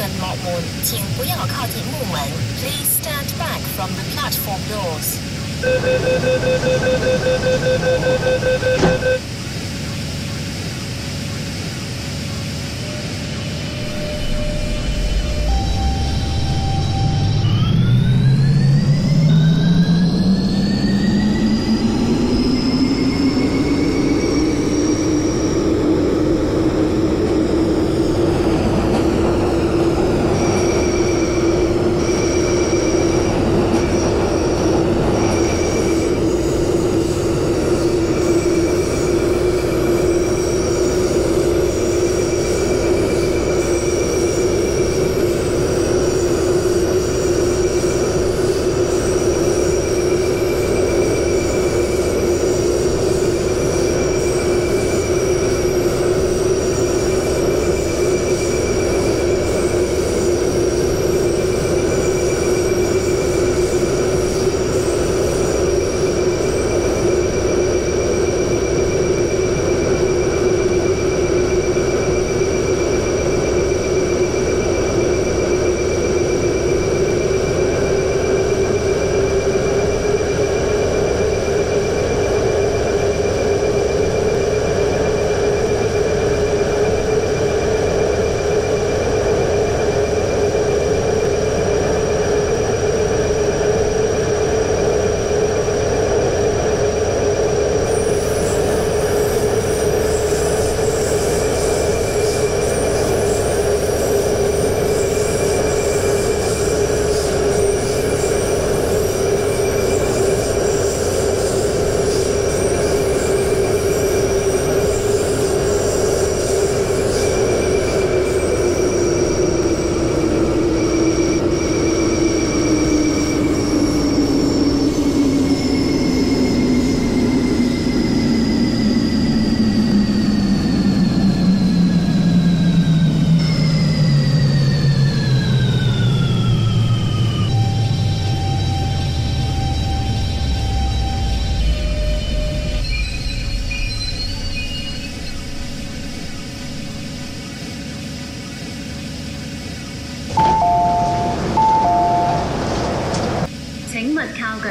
近幕门，请不要靠近木门。Please stand back from the platform doors.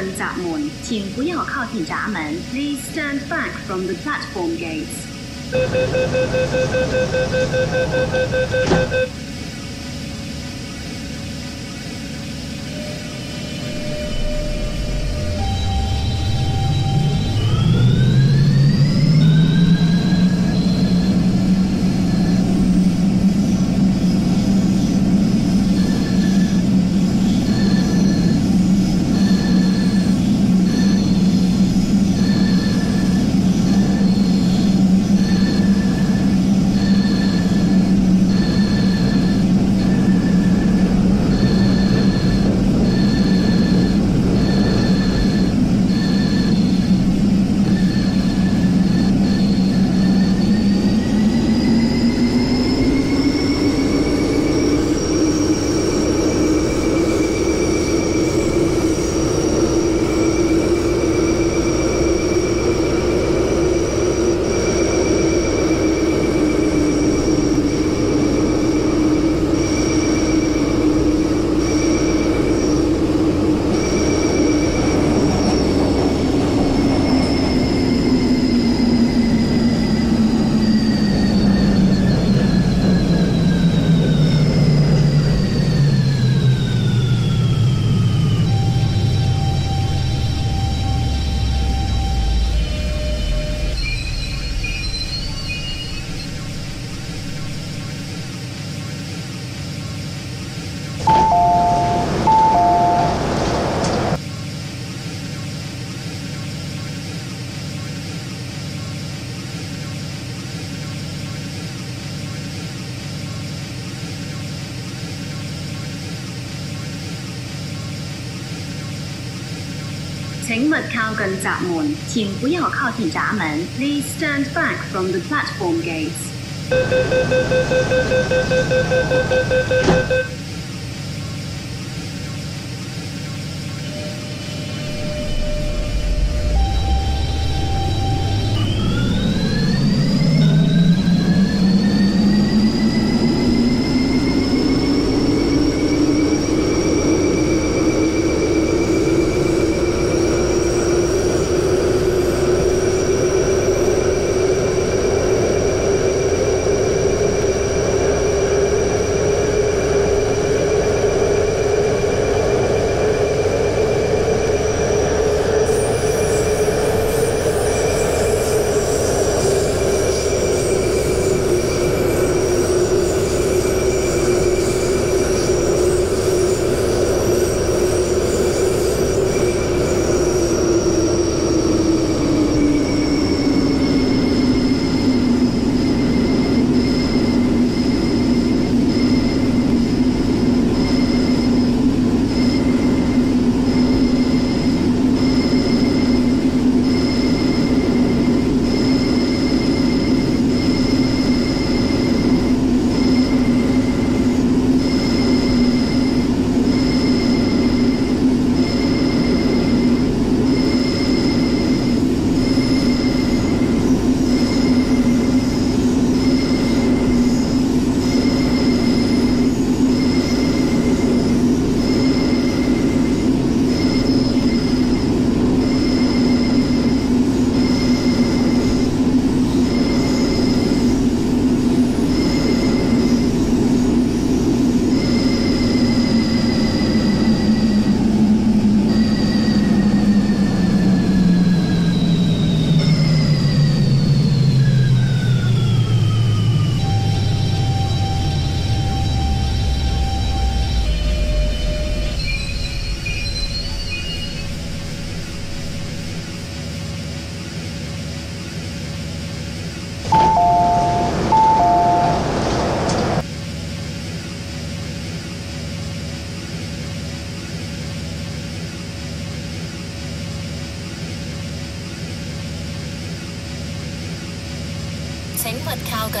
勿靠近闸门，请不要靠近闸门。Please stand back from the platform gates. 请勿靠近闸门，请不要靠近闸门。Please stand back from the platform gates. 「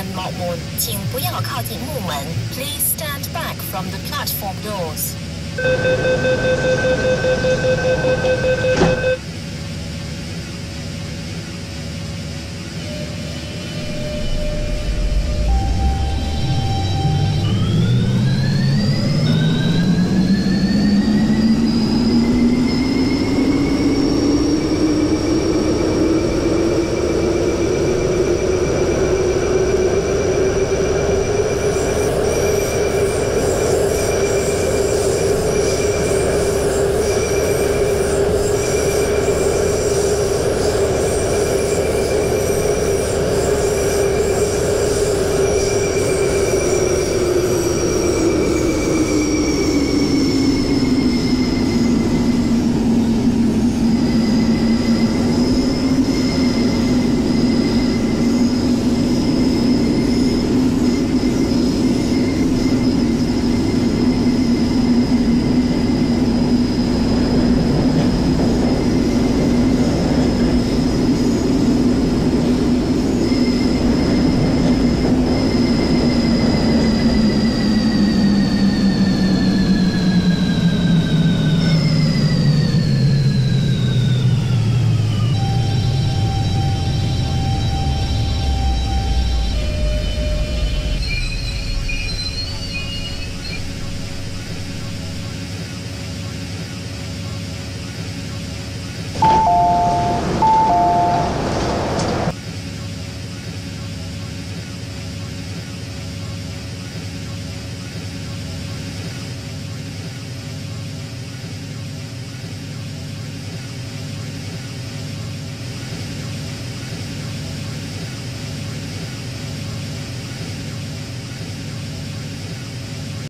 勿靠近幕门，请不要靠近木门。Please stand back from the platform doors.